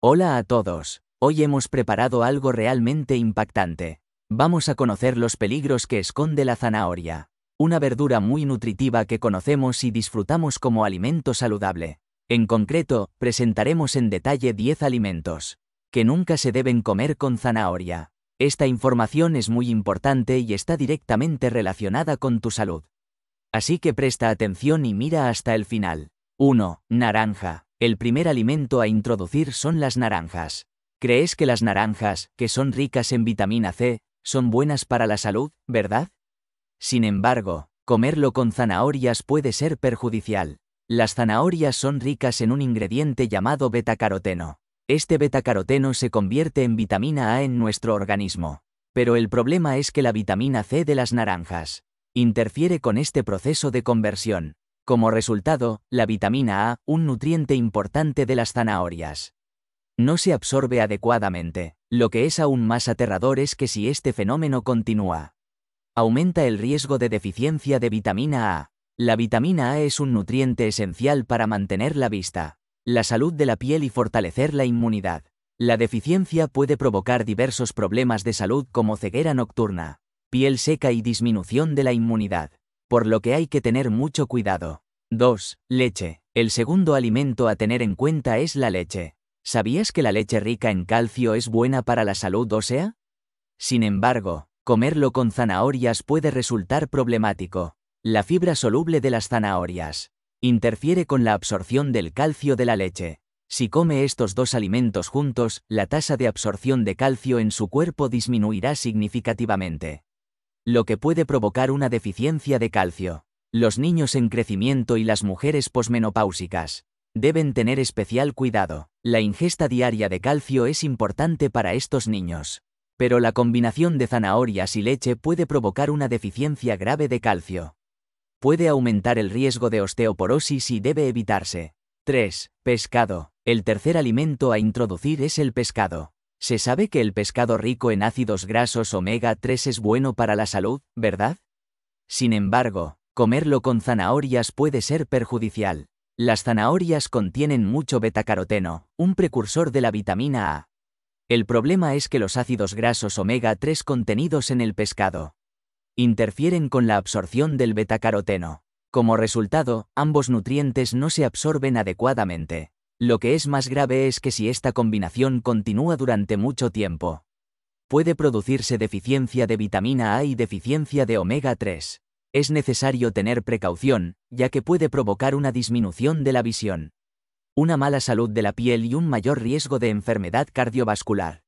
Hola a todos. Hoy hemos preparado algo realmente impactante. Vamos a conocer los peligros que esconde la zanahoria. Una verdura muy nutritiva que conocemos y disfrutamos como alimento saludable. En concreto, presentaremos en detalle 10 alimentos que nunca se deben comer con zanahoria. Esta información es muy importante y está directamente relacionada con tu salud. Así que presta atención y mira hasta el final. 1. Naranja. El primer alimento a introducir son las naranjas. ¿Crees que las naranjas, que son ricas en vitamina C, son buenas para la salud, verdad? Sin embargo, comerlo con zanahorias puede ser perjudicial. Las zanahorias son ricas en un ingrediente llamado betacaroteno. Este betacaroteno se convierte en vitamina A en nuestro organismo. Pero el problema es que la vitamina C de las naranjas interfiere con este proceso de conversión. Como resultado, la vitamina A, un nutriente importante de las zanahorias, no se absorbe adecuadamente. Lo que es aún más aterrador es que si este fenómeno continúa, aumenta el riesgo de deficiencia de vitamina A. La vitamina A es un nutriente esencial para mantener la vista, la salud de la piel y fortalecer la inmunidad. La deficiencia puede provocar diversos problemas de salud como ceguera nocturna, piel seca y disminución de la inmunidad, por lo que hay que tener mucho cuidado. 2. Leche. El segundo alimento a tener en cuenta es la leche. ¿Sabías que la leche rica en calcio es buena para la salud ósea? Sin embargo, comerlo con zanahorias puede resultar problemático. La fibra soluble de las zanahorias interfiere con la absorción del calcio de la leche. Si come estos dos alimentos juntos, la tasa de absorción de calcio en su cuerpo disminuirá significativamente, lo que puede provocar una deficiencia de calcio. Los niños en crecimiento y las mujeres posmenopáusicas deben tener especial cuidado. La ingesta diaria de calcio es importante para estos niños. Pero la combinación de zanahorias y leche puede provocar una deficiencia grave de calcio puede aumentar el riesgo de osteoporosis y debe evitarse. 3. Pescado. El tercer alimento a introducir es el pescado. Se sabe que el pescado rico en ácidos grasos omega 3 es bueno para la salud, ¿verdad? Sin embargo, comerlo con zanahorias puede ser perjudicial. Las zanahorias contienen mucho betacaroteno, un precursor de la vitamina A. El problema es que los ácidos grasos omega 3 contenidos en el pescado interfieren con la absorción del betacaroteno. Como resultado, ambos nutrientes no se absorben adecuadamente. Lo que es más grave es que si esta combinación continúa durante mucho tiempo, puede producirse deficiencia de vitamina A y deficiencia de omega 3. Es necesario tener precaución, ya que puede provocar una disminución de la visión, una mala salud de la piel y un mayor riesgo de enfermedad cardiovascular.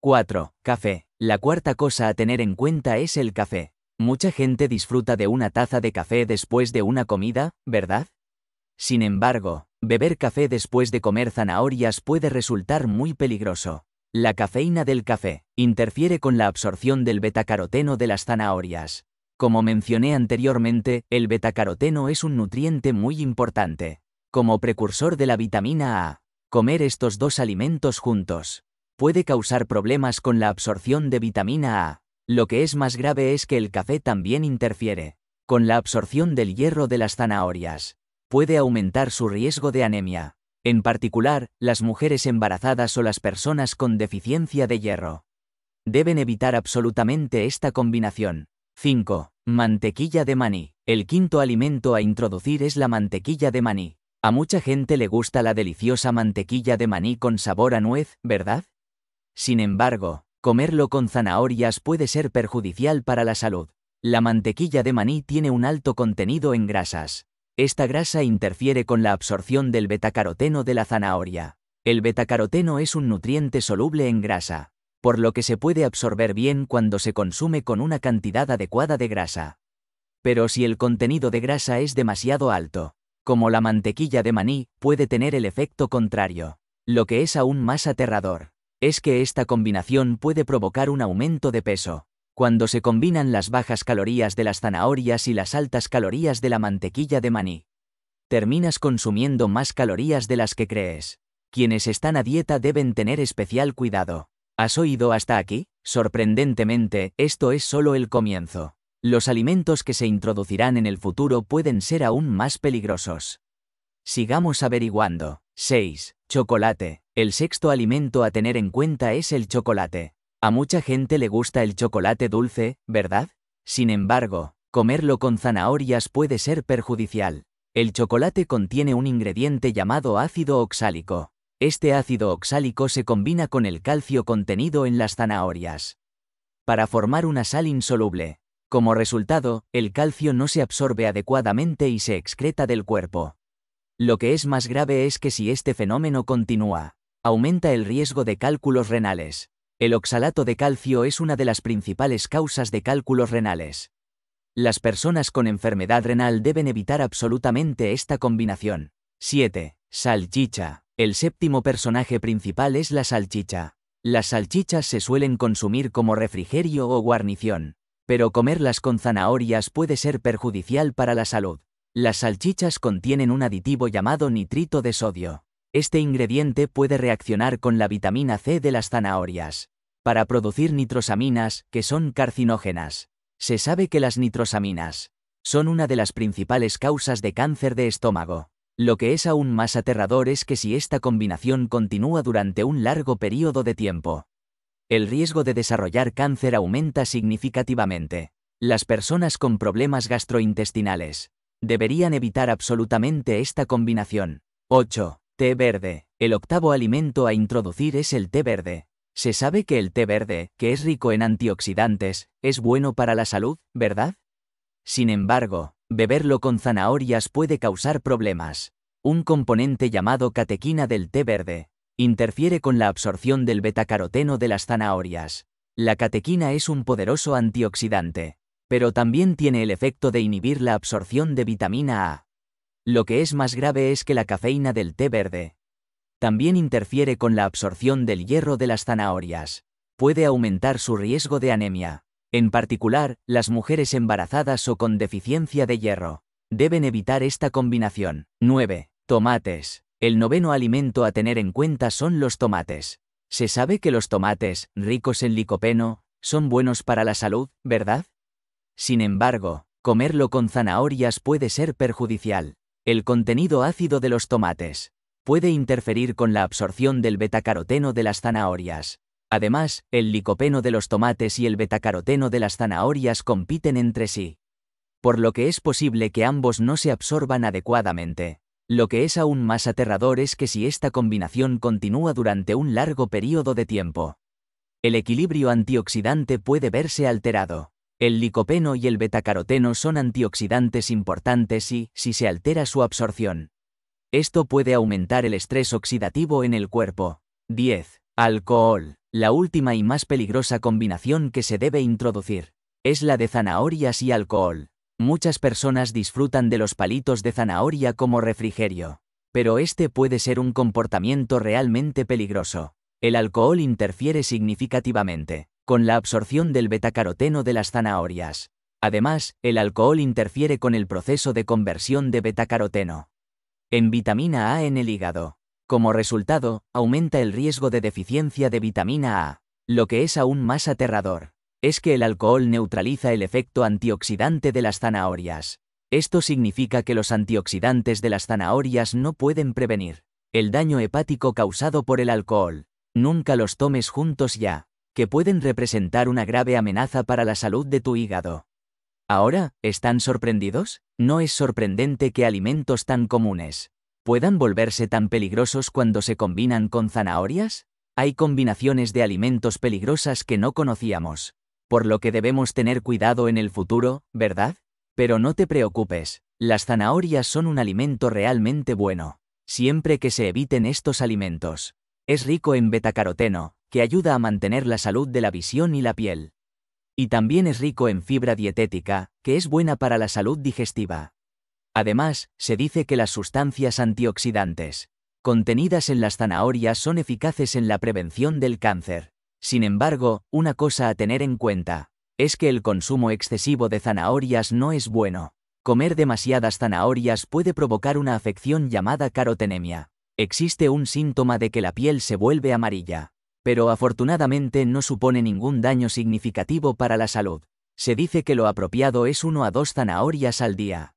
4. Café. La cuarta cosa a tener en cuenta es el café. Mucha gente disfruta de una taza de café después de una comida, ¿verdad? Sin embargo, beber café después de comer zanahorias puede resultar muy peligroso. La cafeína del café interfiere con la absorción del betacaroteno de las zanahorias. Como mencioné anteriormente, el betacaroteno es un nutriente muy importante. Como precursor de la vitamina A, comer estos dos alimentos juntos puede causar problemas con la absorción de vitamina A. Lo que es más grave es que el café también interfiere con la absorción del hierro de las zanahorias. Puede aumentar su riesgo de anemia. En particular, las mujeres embarazadas o las personas con deficiencia de hierro. Deben evitar absolutamente esta combinación. 5. Mantequilla de maní. El quinto alimento a introducir es la mantequilla de maní. A mucha gente le gusta la deliciosa mantequilla de maní con sabor a nuez, ¿verdad? Sin embargo, Comerlo con zanahorias puede ser perjudicial para la salud. La mantequilla de maní tiene un alto contenido en grasas. Esta grasa interfiere con la absorción del betacaroteno de la zanahoria. El betacaroteno es un nutriente soluble en grasa, por lo que se puede absorber bien cuando se consume con una cantidad adecuada de grasa. Pero si el contenido de grasa es demasiado alto, como la mantequilla de maní, puede tener el efecto contrario, lo que es aún más aterrador es que esta combinación puede provocar un aumento de peso. Cuando se combinan las bajas calorías de las zanahorias y las altas calorías de la mantequilla de maní, terminas consumiendo más calorías de las que crees. Quienes están a dieta deben tener especial cuidado. ¿Has oído hasta aquí? Sorprendentemente, esto es solo el comienzo. Los alimentos que se introducirán en el futuro pueden ser aún más peligrosos. Sigamos averiguando. 6. Chocolate. El sexto alimento a tener en cuenta es el chocolate. A mucha gente le gusta el chocolate dulce, ¿verdad? Sin embargo, comerlo con zanahorias puede ser perjudicial. El chocolate contiene un ingrediente llamado ácido oxálico. Este ácido oxálico se combina con el calcio contenido en las zanahorias. Para formar una sal insoluble. Como resultado, el calcio no se absorbe adecuadamente y se excreta del cuerpo. Lo que es más grave es que si este fenómeno continúa, aumenta el riesgo de cálculos renales. El oxalato de calcio es una de las principales causas de cálculos renales. Las personas con enfermedad renal deben evitar absolutamente esta combinación. 7. Salchicha. El séptimo personaje principal es la salchicha. Las salchichas se suelen consumir como refrigerio o guarnición, pero comerlas con zanahorias puede ser perjudicial para la salud. Las salchichas contienen un aditivo llamado nitrito de sodio. Este ingrediente puede reaccionar con la vitamina C de las zanahorias para producir nitrosaminas, que son carcinógenas. Se sabe que las nitrosaminas son una de las principales causas de cáncer de estómago. Lo que es aún más aterrador es que si esta combinación continúa durante un largo periodo de tiempo, el riesgo de desarrollar cáncer aumenta significativamente. Las personas con problemas gastrointestinales deberían evitar absolutamente esta combinación. 8. Té verde. El octavo alimento a introducir es el té verde. Se sabe que el té verde, que es rico en antioxidantes, es bueno para la salud, ¿verdad? Sin embargo, beberlo con zanahorias puede causar problemas. Un componente llamado catequina del té verde interfiere con la absorción del betacaroteno de las zanahorias. La catequina es un poderoso antioxidante, pero también tiene el efecto de inhibir la absorción de vitamina A. Lo que es más grave es que la cafeína del té verde también interfiere con la absorción del hierro de las zanahorias. Puede aumentar su riesgo de anemia. En particular, las mujeres embarazadas o con deficiencia de hierro deben evitar esta combinación. 9. Tomates. El noveno alimento a tener en cuenta son los tomates. Se sabe que los tomates, ricos en licopeno, son buenos para la salud, ¿verdad? Sin embargo, comerlo con zanahorias puede ser perjudicial. El contenido ácido de los tomates puede interferir con la absorción del betacaroteno de las zanahorias. Además, el licopeno de los tomates y el betacaroteno de las zanahorias compiten entre sí. Por lo que es posible que ambos no se absorban adecuadamente. Lo que es aún más aterrador es que si esta combinación continúa durante un largo periodo de tiempo, el equilibrio antioxidante puede verse alterado. El licopeno y el betacaroteno son antioxidantes importantes y, si se altera su absorción, esto puede aumentar el estrés oxidativo en el cuerpo. 10. Alcohol. La última y más peligrosa combinación que se debe introducir es la de zanahorias y alcohol. Muchas personas disfrutan de los palitos de zanahoria como refrigerio, pero este puede ser un comportamiento realmente peligroso. El alcohol interfiere significativamente con la absorción del betacaroteno de las zanahorias. Además, el alcohol interfiere con el proceso de conversión de betacaroteno en vitamina A en el hígado. Como resultado, aumenta el riesgo de deficiencia de vitamina A. Lo que es aún más aterrador es que el alcohol neutraliza el efecto antioxidante de las zanahorias. Esto significa que los antioxidantes de las zanahorias no pueden prevenir el daño hepático causado por el alcohol. Nunca los tomes juntos ya que pueden representar una grave amenaza para la salud de tu hígado. Ahora, ¿están sorprendidos? No es sorprendente que alimentos tan comunes puedan volverse tan peligrosos cuando se combinan con zanahorias? Hay combinaciones de alimentos peligrosas que no conocíamos, por lo que debemos tener cuidado en el futuro, ¿verdad? Pero no te preocupes, las zanahorias son un alimento realmente bueno, siempre que se eviten estos alimentos. Es rico en betacaroteno, que ayuda a mantener la salud de la visión y la piel. Y también es rico en fibra dietética, que es buena para la salud digestiva. Además, se dice que las sustancias antioxidantes contenidas en las zanahorias son eficaces en la prevención del cáncer. Sin embargo, una cosa a tener en cuenta es que el consumo excesivo de zanahorias no es bueno. Comer demasiadas zanahorias puede provocar una afección llamada carotenemia. Existe un síntoma de que la piel se vuelve amarilla pero afortunadamente no supone ningún daño significativo para la salud. Se dice que lo apropiado es uno a dos zanahorias al día.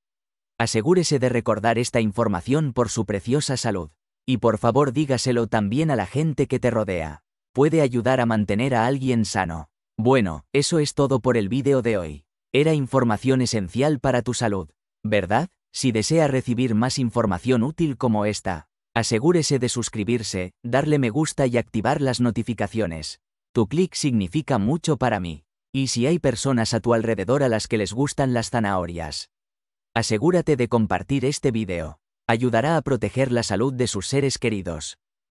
Asegúrese de recordar esta información por su preciosa salud. Y por favor dígaselo también a la gente que te rodea. Puede ayudar a mantener a alguien sano. Bueno, eso es todo por el vídeo de hoy. Era información esencial para tu salud, ¿verdad? Si desea recibir más información útil como esta, asegúrese de suscribirse, darle me gusta y activar las notificaciones. Tu clic significa mucho para mí. Y si hay personas a tu alrededor a las que les gustan las zanahorias, asegúrate de compartir este vídeo. Ayudará a proteger la salud de sus seres queridos.